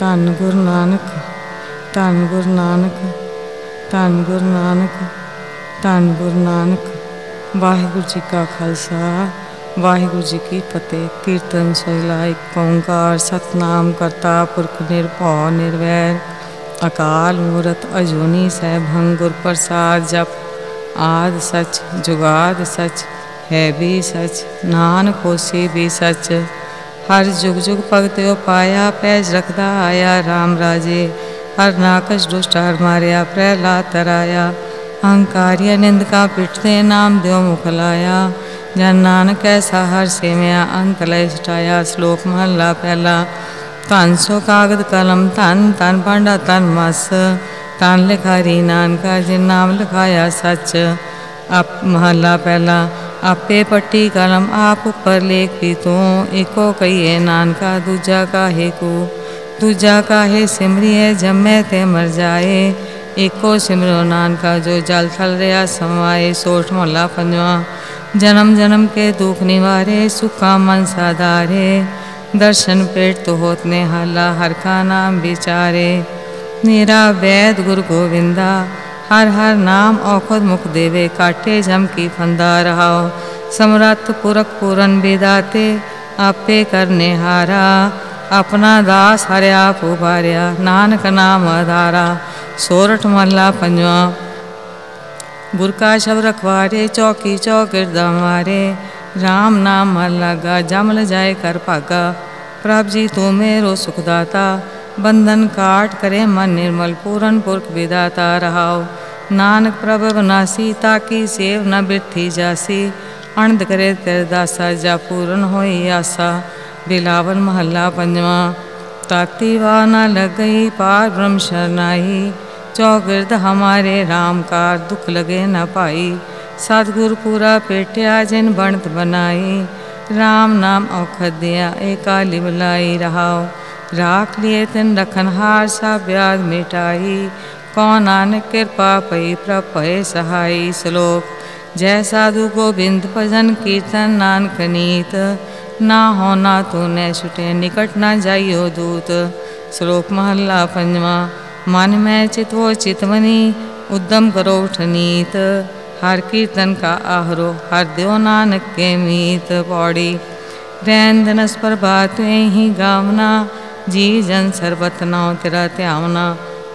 ਧੰਨ ਗੁਰੂ ਨਾਨਕ ਧੰਨ ਗੁਰੂ ਨਾਨਕ ਧੰਨ ਗੁਰੂ ਨਾਨਕ ਧੰਨ ਗੁਰੂ ਨਾਨਕ ਵਾਹਿਗੁਰੂ ਜੀ ਕਾ ਖਾਲਸਾ ਵਾਹਿਗੁਰੂ ਜੀ ਕੀ ਫਤਿਹ ਕੀਰਤਨ ਸੋਹਿਲਾ ਇੱਕ ਓੰਕਾਰ ਸਤਨਾਮ ਕਰਤਾ ਪੁਰਖ ਨਿਰਭਉ ਨਿਰਵੈਰ ਅਕਾਲ ਮੂਰਤ ਅਜੂਨੀ ਸੈਭੰ ਗੁਰ ਪ੍ਰਸਾਦ ਜਪ ਆਦ ਸਚ ਜੁਗਾਦ ਸਚ ਹੈ ਵੀ ਸਚ ਨਾਨਕ ਹੋਸੀ ਵੀ ਸਚ ਹਰ ਜੁਗ ਜੁਗ ਭਗਤਿਓ ਪਾਇਆ ਪੈਜ ਰਖਦਾ ਆਇਆ RAM ਰਾਜੇ ਹਰ ਨਾਕਸ਼ ਦੁਸ਼ਟ ਹਰ ਮਾਰਿਆ ਪ੍ਰਹਿਲਾਦ ਤਰਾਇਆ ਅਹੰਕਾਰੀਆ ਨਿੰਦਕਾ ਪਿਟਦੇ ਨਾਮ ਦਿਓ ਮੁਖ ਲਾਇਆ ਜਨ ਨਾਨਕ ਐਸਾ ਹਰ ਸੇਵਿਆ ਅੰਤ ਲੈ ਸਟਾਇਆ ਸ਼ਲੋਕ ਮਹਲਾ ਪਹਿਲਾ ਧੰਨ ਸੋ ਕਾਗਦ ਕਲਮ ਧੰਨ ਧੰਨ ਪਾਂਡਾ ਤਨ ਮਸ ਤਨ ਲਿਖਾਰੀ ਨਾਨਕਾ ਜਿਨ ਨਾਮ ਲਿਖਾਇਆ ਸੱਚ ਆਪ ਮਹਲਾ ਪਹਿਲਾ ਆਪੇ ਪੱਟੀ ਕਲਮ ਆਪ ਉੱਪਰ ਲੇਖ ਵੀ ਤੂੰ ਏਕੋ ਕਹੀਏ ਨਾਨਕਾ ਦੂਜਾ ਕਾਹੇ ਕੋ ਦੂਜਾ ਕਾਹੇ ਸਿਮਰਿਏ ਜੰਮੇ ਤੇ ਮਰ ਜਾਏ ਏਕੋ ਸਿਮਰੋ ਨਾਨਕਾ ਜੋ ਜਲ ਥਲ ਰਿਆ ਸਮਾਏ ਸੋਠ ਮਹਲਾ ਪੰਜਵਾ जन्म जन्म के दुख निवारे सुखा मन साधारे दर्शन पेट तो होतने हाला हर का नाम विचारे नीरा वैद गुरु गोविंदा हर हर नाम औखद मुख देवे, काटे जम की फंदा रहाओ। समरथ पुरख पूरन विदाते आपे करने हारा। अपना दास हरे आप नानक नाम आधारा सोरठ मल्ला पंजवा। गुर का शब रखवारे, चौकी चौकिर मारे। राम नाम मन लगा जमल जाए कर भागा। प्रभ जी तू मेरो सुखदाता। बंधन काट करे मन निर्मल पूरन पुरख विदाता रहाओ। नानक प्रभ बनासी ताकि सेव न बिरथी जासी। अणद करे तेर दासा, जा पूरन होई आसा। बिलावन महला पंजवा, ताती वा न लग गई पार ब्रह्म शरनाई चौगिरद हमारे राम का दुख लगे न पाई। सतगुर पूरा पेटिया, जिन बणत बनाई। राम नाम औखद दिया, एकाली बुलाई रहाओ। राख लिए तिन रखनहार सा ब्याज मिटाई। कौन नानक कृपा पई प्रपय सहाई श्लोक। जय साधु गोविंद भजन कीर्तन नानक नीत। ना होना न छुटे निकट ना जाइयो दूत। श्लोक महला पंजवा। मन में चितवो चितवनी उद्यम करो उठनीत हर कीर्तन का आहरो, हर देव नानक के मीत। पौड़ी। रैन धनस पर बात ही गावना जी जन सरबत नाव तेरा त्यावना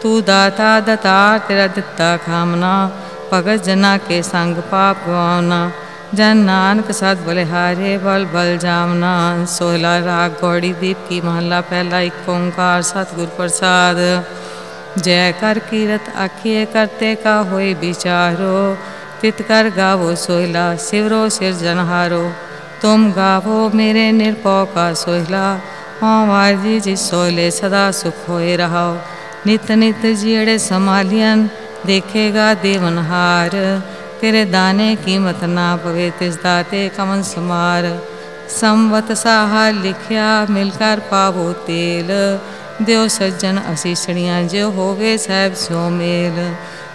तू दाता दतार तेरा दिता खामना, भगत जना के संग पाप गवाना जन नानक सद बलिहारे बल बल जामना, सोहला राग गौड़ी दीप की महला पहला एक ओंकार सतगुर प्रसाद। जय कर कीरत आखिए करते का होए विचारो तित कर गावो सोहला, शिवरो सिर जनहारो तुम गावो मेरे निर्पौ का सोहला हाँ हमार जी जी, सोले सदा सुख होए रहो नित नित जीड़े समालियन देखेगा देवनहार तेरे दाने कीमत ना पवे, तिस दाते कमन सुमार। संवत साहा लिखिया, मिलकर पावो तेल। देव सज्जन अशीषणियाँ जो होवे साहब सो मेल।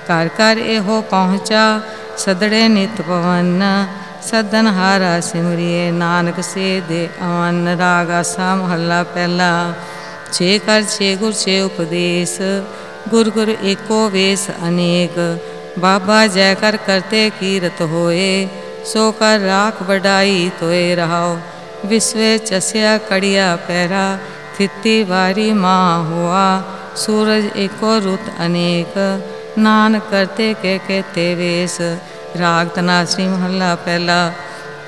कार कार ए पहुँचा, सदड़े नित पवन। ਸਦਨ ਹਾਰਾ ਸਿਮਰਿਏ ਨਾਨਕ ਸੇ ਦੇ ਅਵਨ ਰਾਗਾ ਸਾ ਮਹੱਲਾ ਪਹਿਲਾ ਛੇ ਕਰ ਛੇ ਗੁਰ ਛੇ ਉਪਦੇਸ਼ ਗੁਰ ਗੁਰ ਏਕੋ ਵੇਸ ਅਨੇਕ ਬਾਬਾ ਜੈ ਕਰ ਕਰਤੇ ਕੀਰਤ ਹੋਏ ਸੋ ਕਰ ਰਾਖ ਵਡਾਈ ਤੋਏ ਰਹਾਓ ਵਿਸਵੇ ਚਸਿਆ ਕੜਿਆ ਪੈਰਾ स्थिति वारी माँ हुआ सूरज एको रुत अनेक नान करते के कहते वेश राग तनाश्री महला पहला।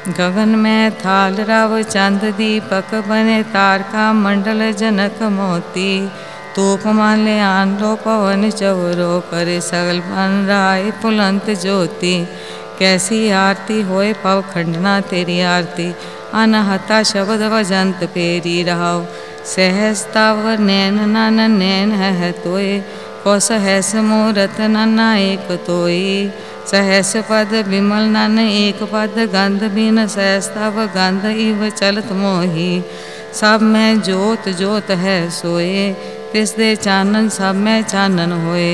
गगन में थाल राव चंद दीपक बने तारका मंडल जनक मोती। तूप माले आन लो पवन चवरो करे सगल बन राय पुलंत ज्योति। कैसी आरती होए पव खंडना तेरी आरती। अनहता शब्द वजंत पेरी रहाओ सहस्ताव नैन नन नैन है तोय को सहस मूरत नना एक तोय सहस पद विमल नन एक पद, गंध बिन सहस्ताव गंध इव चलत मोही। सब में जोत जोत है सोए, तिस दे चानन सब में चानन होए।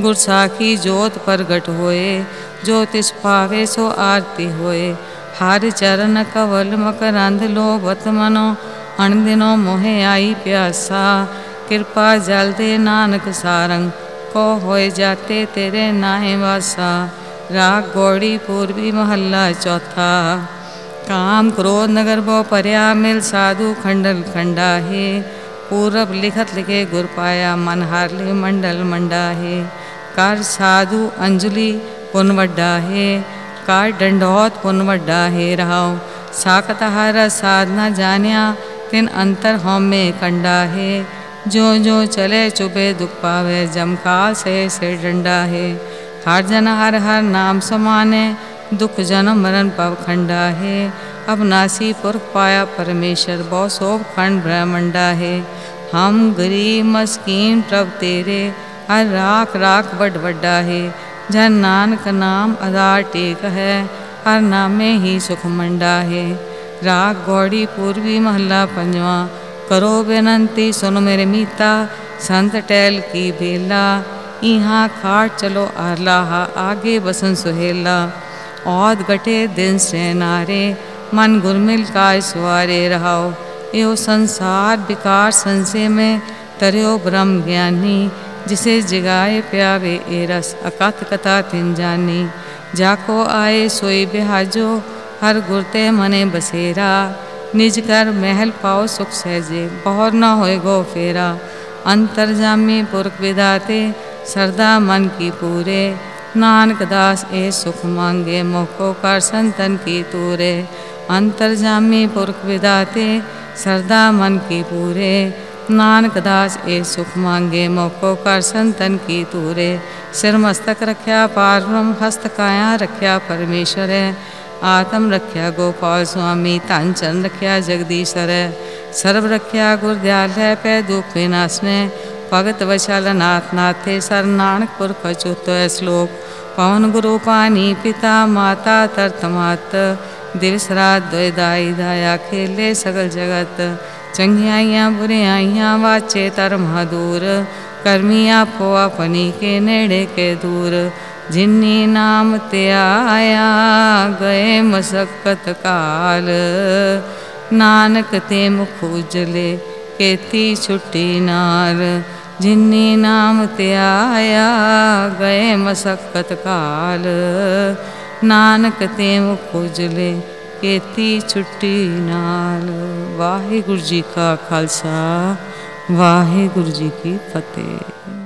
गुरसाखी जोत प्रगट होए, जो तिस पावे सो आरती होए। हर चरण कवल मकरंद लोभत मनो अणदिनो मोहे आई प्यासा। कृपा जल दे नानक सारंग को होए जाते तेरे नाहे वासा राग गौड़ी पूर्वी महल्ला चौथा काम क्रोध नगर बो पर्या मिल साधु खंडल खंडा है पूरब लिखत लिखे गुर पाया मन हारले मंडल मंडा है कर साधु अंजलि पुन वड्डा है कार डंडौत पुन वड्डा है रहाओ साकत हर साधना जानिया तिन अंतर होम में कंडा है जो जो चले चुपे दुख पावे जमकाल से से डंडा है। हर जन हर हर नाम समाने, दुख जन्म मरण पव खंडा है। अब नासी पुरख पाया परमेश्वर बहु शोभ खंड ब्रह्मंडा है। हम गरीब मस्कीन प्रभ तेरे, हर राख राख बड बड्डा है। जन नानक नाम आधार टेक है, हर नामे ही सुख मंडा है। राग गौड़ी पूर्वी महला पंजवा करो बेनंती सुनो मेरे मीता, संत टैल की बेला यहाँ खाट चलो आरला आगे बसन सुहेला। औद गटे दिन से नारे, मन गुरमिल का सवारे रहाओ। यो संसार विकार संशय में तरियो ब्रह्म ज्ञानी, जिसे जगाए प्यावे ए रस अकथ कथा तिन जानी। जाको आए सोई बिहाजो, हर गुरते मने बसेरा। निज कर महल पाओ सुख सहजे। बहुर न होए गो फेरा। अंतर्जामी पुरख विदाते, सरदा मन की पूरे। नानक दास ए सुख मांगे, मोको कर संतन की तूरे। अंतर्जामी पुरख विदाते, सरदा मन की पूरे। नानक दास ए सुख मांगे, मोको कर संतन की तूरे। सिर मस्तक रख्या पारम हस्त काया रख्या परमेश्वर। है आत्म रख्या गोपाल स्वामी तांचन रख्या जगदीशर सर्व रख्या गुरुदयालय पे दुख विनाशने, भगत वशाल नाथ नाथे, सर नानक पुरख अच्युत श्लोक, पवन गुरु पानी पिता माता तर्तमात दिवस रात द्वैदाई दाया खेले सगल जगत, चंगियाइयाँ बुरियाइयाँ वाचे तर महादूर कर्मिया पो अपनी के नेड़े के दूर जिन्नी नाम ते आया, गए मसक्कत काल। नानक ते मुख केती छुट्टी नार जिन्नी नाम ते आया, गए मसक्कत काल। नानक ते मुख केती छुट्टी नाल। वाहेगुरु जी का खालसा वाहे गुरु जी की फतेह।